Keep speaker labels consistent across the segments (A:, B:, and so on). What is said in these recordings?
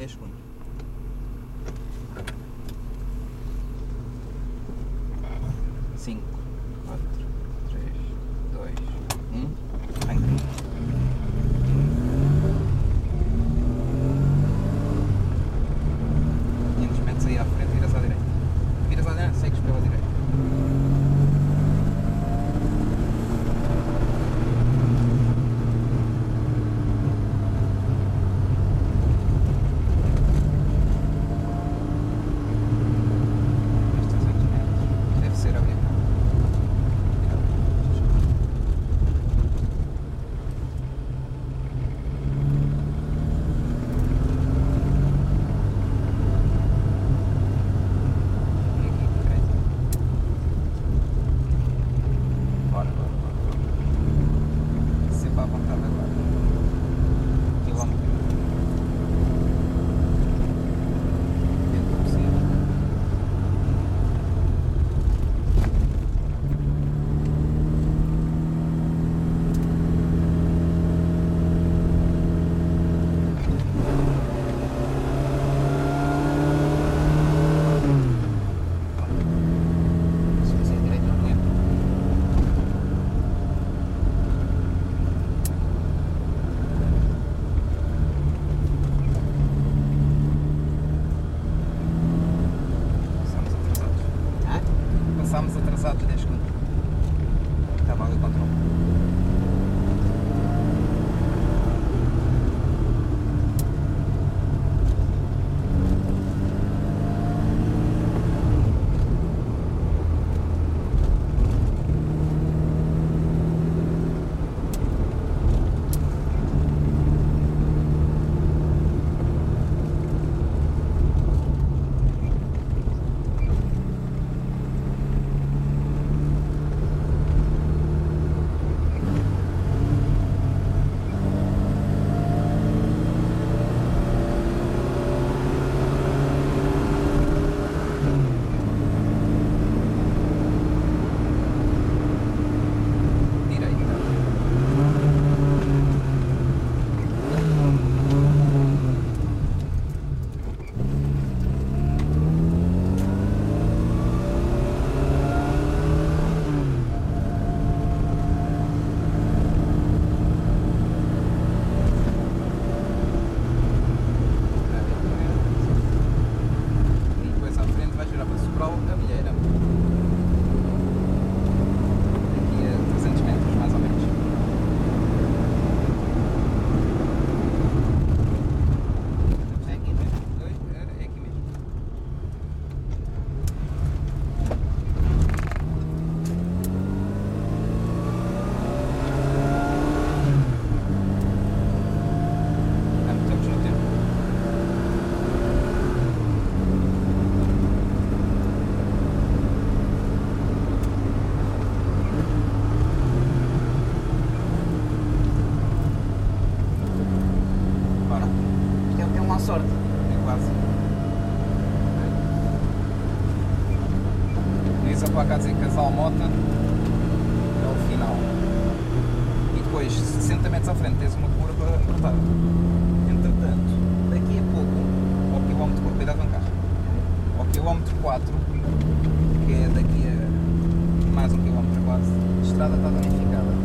A: 10 segundos. Cinco, quatro, Passámos atrasado 10 que o controle. 40 metros à frente tens uma curva apertada. Entretanto, daqui a pouco, ao quilómetro, 4, cuidado com o carro, ao quilómetro 4, que é daqui a mais um quilómetro quase, a estrada está danificada.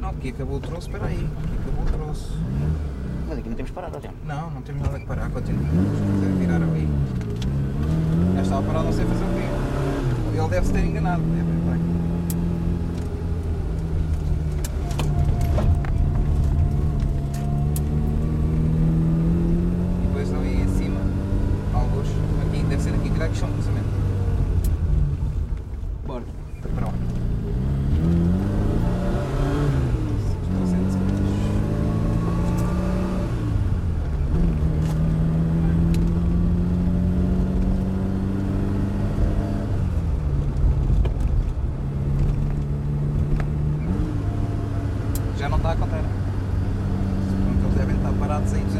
A: Não, aqui acabou o troço, espera aí. Aqui acabou o troço.
B: Mas aqui não temos parado, já.
A: Não, não temos nada que parar, continuamos. Vamos virar ali. Já estava parado, não sei fazer o quê. Ele deve-se ter enganado. É, pracy